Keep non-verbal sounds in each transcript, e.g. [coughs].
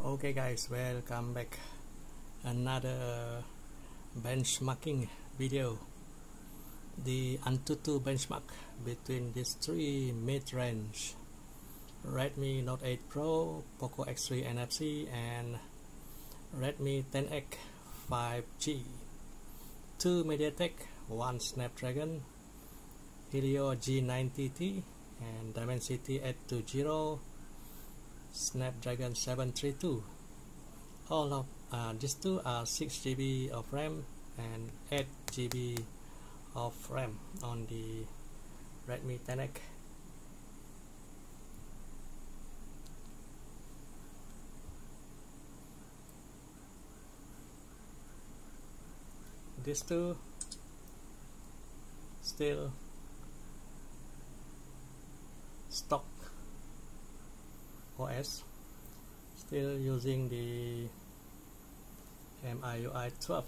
okay guys welcome back. Another uh, benchmarking video. The Antutu benchmark between these three mid-range. Redmi Note 8 Pro, Poco X3 NFC and Redmi 10X 5G two MediaTek, one Snapdragon Helio G90T and Dimensity 820 Snapdragon 732 all of uh, these two are 6 GB of RAM and 8 GB of RAM on the Redmi 10X these two still stock OS still using the MIUI 12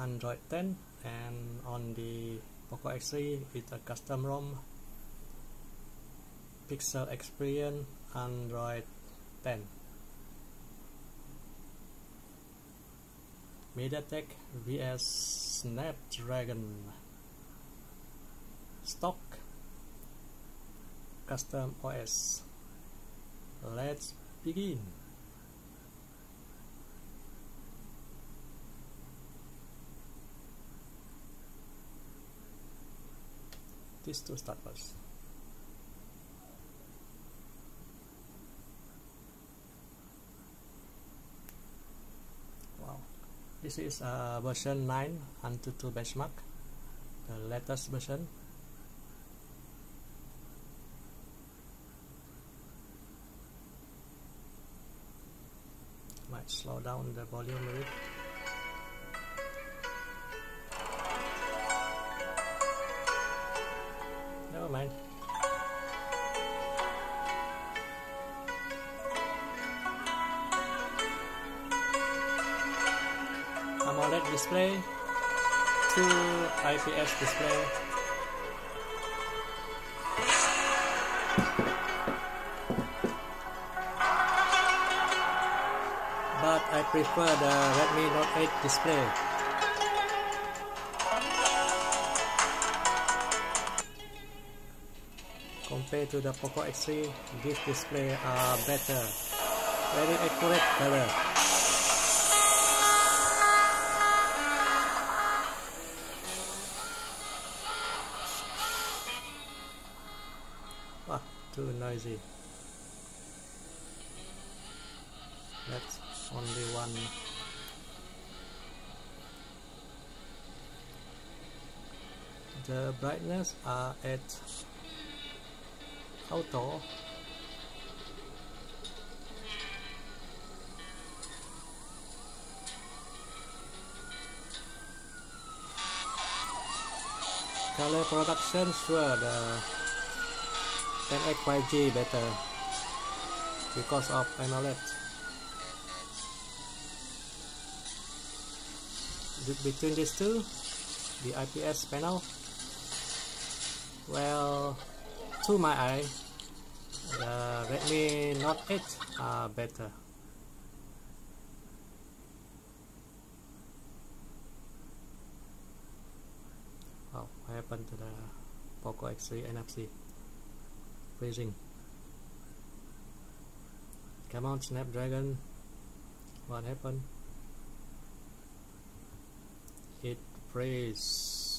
Android 10 and on the Poco X3 it's a custom ROM Pixel Experience Android 10 MediaTek vs Snapdragon. Stock custom OS. Let's begin. This to start first. Wow, this is uh, version 9 Antutu benchmark, the latest version. Might slow down the volume a bit. Never mind. AMOLED display, two IPS display. Prefer the Redmi Note 8 display. Compared to the Poco X3, this display are better. Very accurate color. Too noisy. That's only one. The brightness are at auto color production sure the 10x 5G better because of AMOLED between these two the IPS panel? Well to my eye the Redmi Note 8 are better. Oh what happened to the Poco X3 NFC freezing. Come on Snapdragon. What happened it praise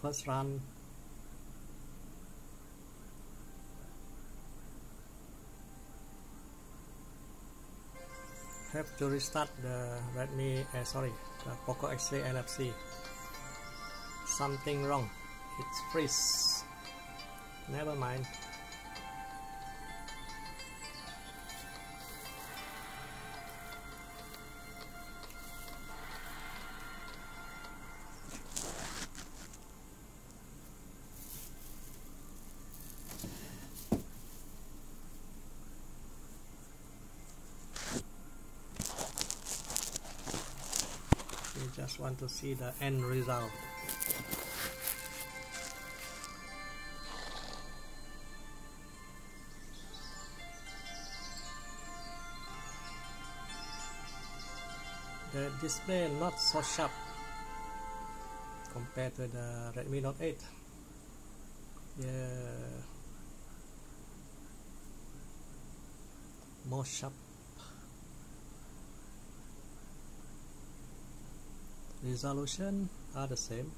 first run. Have to restart the Redmi uh, sorry the Poco X3 NFC something wrong. It's freeze Never mind. We just want to see the end result. The display not so sharp compared to the Redmi Note 8 yeah. More sharp. Resolution are the same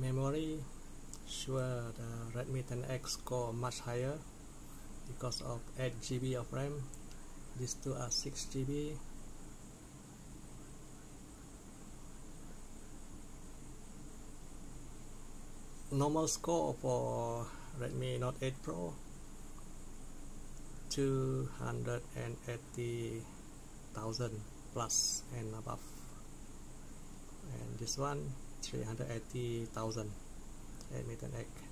memory sure the Redmi 10X score much higher because of 8 GB of RAM. These two are 6 GB normal score for Redmi Note 8 Pro 280,000 plus and above. And this one 380,000 admitted egg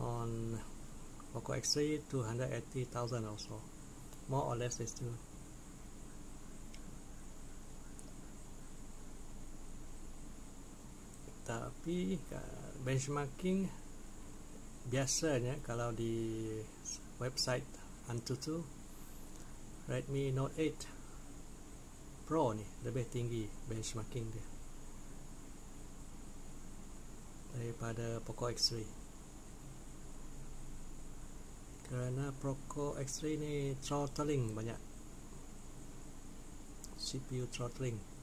on Poco X3 280,000 also. More or less is two tapi benchmarking biasanya kalau di website Antutu Redmi Note 8 Pro ni lebih tinggi benchmarking dia daripada Poco X3 Karena Proco X3 ini throttling banyak CPU throttling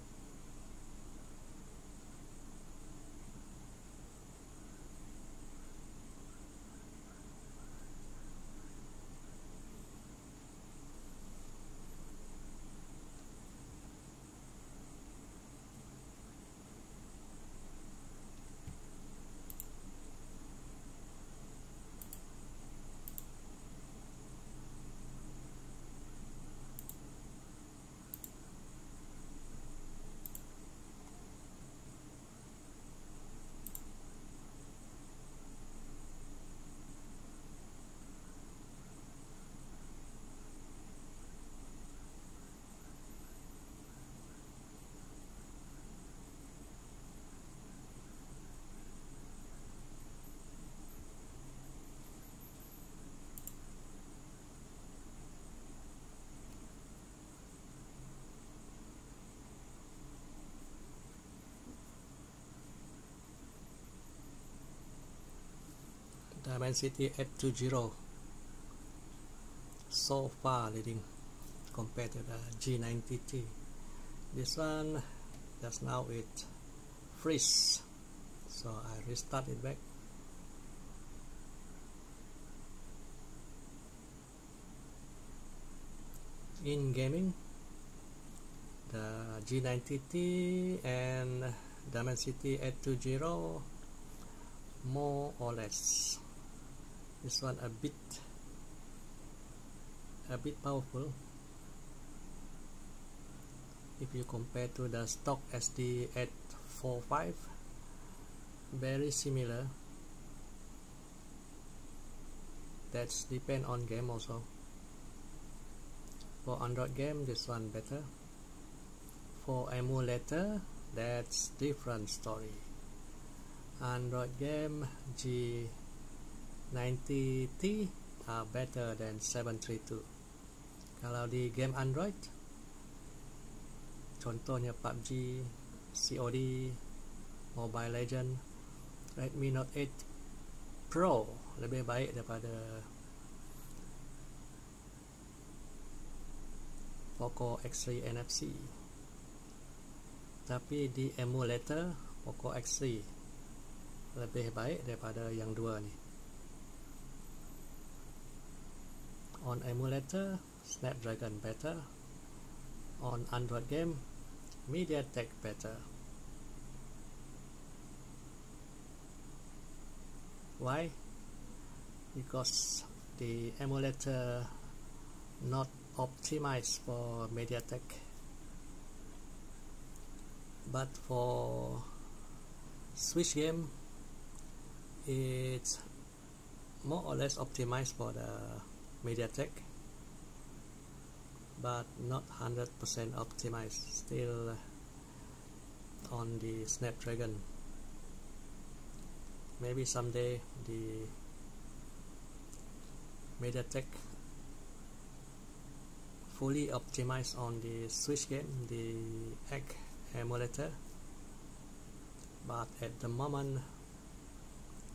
Dimensity 820 so far leading compared to the G90T this one just now it freeze. So I restart it back. In gaming the G90T and Dimensity 820 more or less this one a bit a bit powerful. If you compare to the stock SD 845 very similar. That's depend on game also. For Android game this one better. For emulator that's different story. Android game G 90T are better than 732 kalau di game Android contohnya PUBG, COD, Mobile Legend Redmi Note 8 Pro lebih baik daripada Poco X3 NFC tapi di emulator Poco X3 lebih baik daripada yang dua ni on emulator Snapdragon better on Android game MediaTek better why? Because the emulator not optimized for MediaTek. But for Switch game it's more or less optimized for the MediaTek but not 100% optimized still on the Snapdragon. Maybe someday the MediaTek fully optimized on the Switch game, the egg emulator but at the moment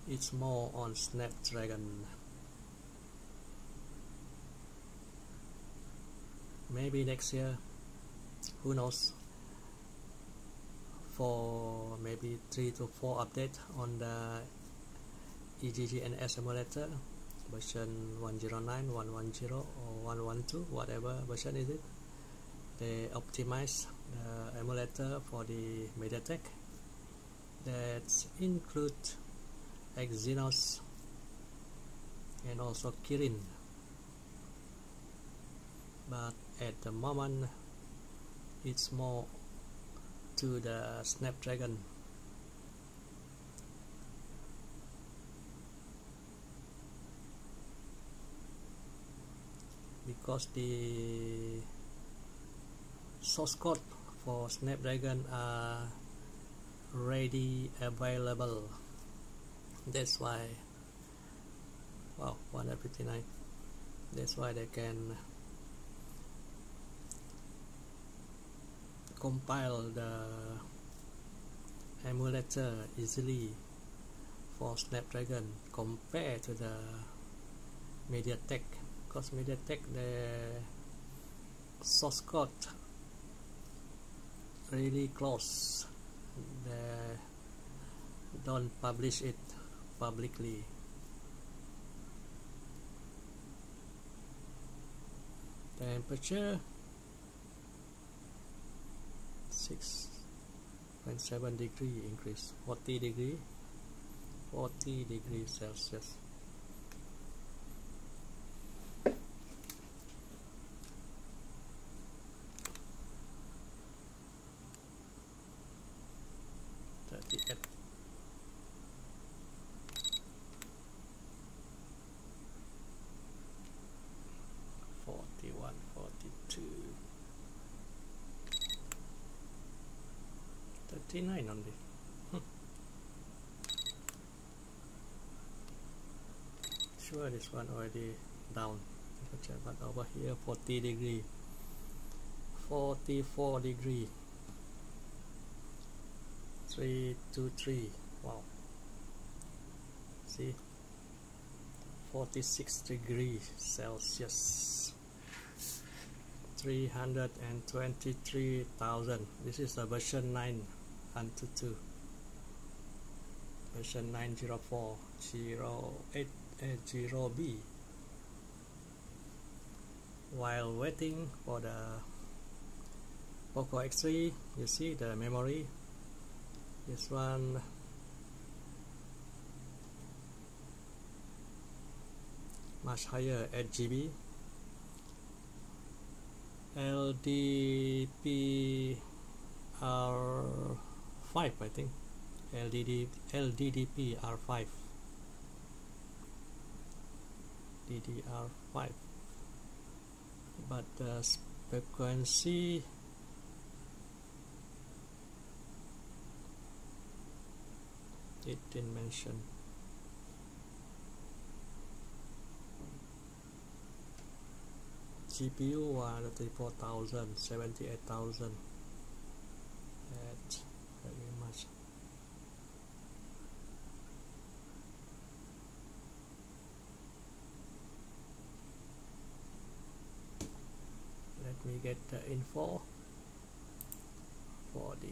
it's more on Snapdragon maybe next year who knows for maybe 3 to 4 update on the EGGNS emulator version 109, 110 or 112 whatever version is it. They optimize the emulator for the MediaTek. That include Exynos and also Kirin. But at the moment it's more to the Snapdragon. Because the source code for Snapdragon are ready available. That's why wow 159 that's why they can compile the emulator easily for Snapdragon compared to the MediaTek. Because MediaTek the source code really close. They don't publish it publicly. Temperature 6.7 degree increase 40 degree 40 degrees Celsius 39 only. Hmm. Sure, this one already down. But over here, 40 degree, 44 degree, 3 to 3. Wow. See, 46 degrees Celsius. 323,000. This is the version 9 Antutu version 904 080B eh, while waiting for the Poco X3 you see the memory. This one. Much higher 8 GB LDP 5 I think. LDD, LDDP R5 DDR5 but the frequency it didn't mention. GPU 34,000 78,000 the info for the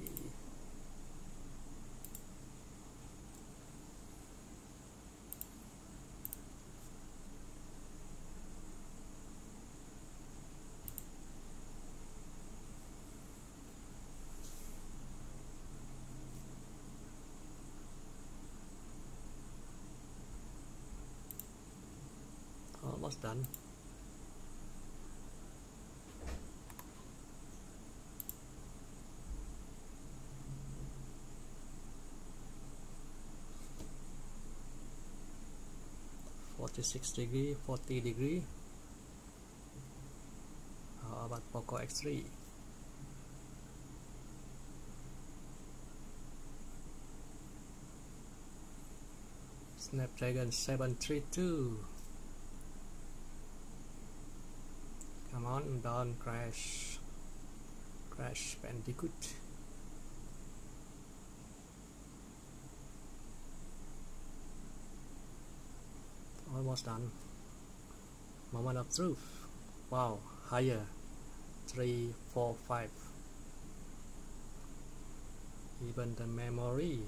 almost done. Forty-six degree, forty degree. How about Poco X3? Snapdragon 732 come on don't crash crash bandicoot almost done. Moment of truth. Wow. Higher. Three four five. Even the memory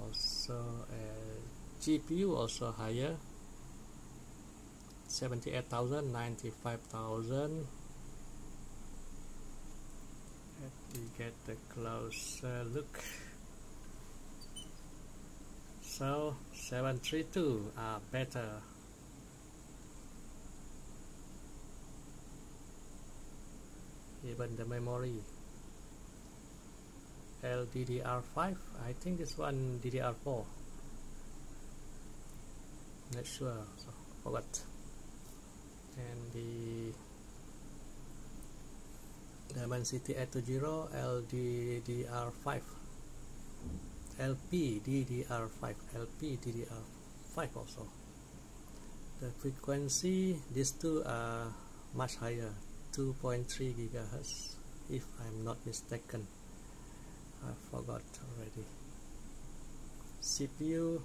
also uh, GPU also higher. 78,000 95,000 let me get the closer look. So 732 are better even the memory. LDDR5 I think this one DDR4 not sure so forgot. And the Dimensity 820 LDDR5 LPDDR5 LPDDR5 also. The frequency these two are much higher 2.3 gigahertz if I'm not mistaken. I forgot already. CPU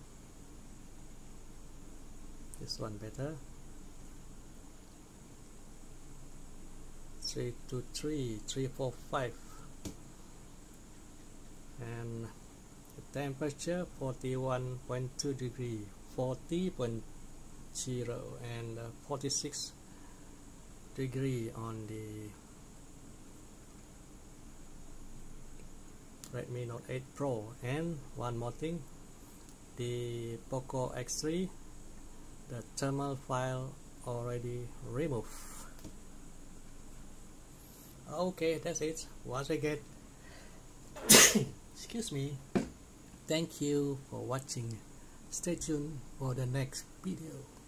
this one better. 3 to 3 3 4 5 and the temperature 41.2 degree 40.0 and uh, 46 degree on the Redmi Note 8 Pro. And one more thing the Poco X3 the thermal file already removed. Okay that's it. Once again [coughs] excuse me. Thank you for watching. Stay tuned for the next video